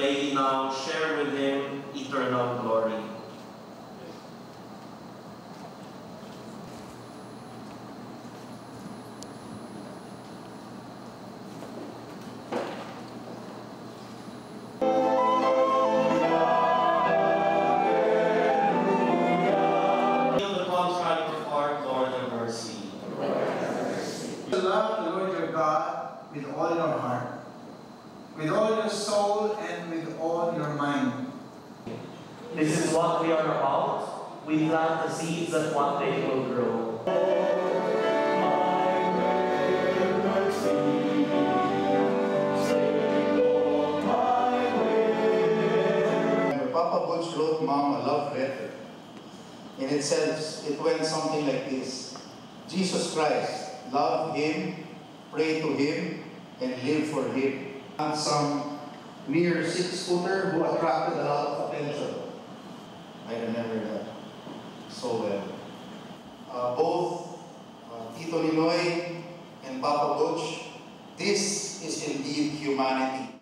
now share with him eternal glory. Love the Lord your God with all your heart, with all your soul, and with all your mind. This what we are about. We plant the seeds that one day will grow. Papa wrote mom a love letter. And it says, it went something like this. Jesus Christ, love Him, pray to Him, and live for Him. And some near six-footer who attracted a lot of. I remember that so well. Uh, both uh, Tito Ninoy and Papa Butch, this is indeed humanity.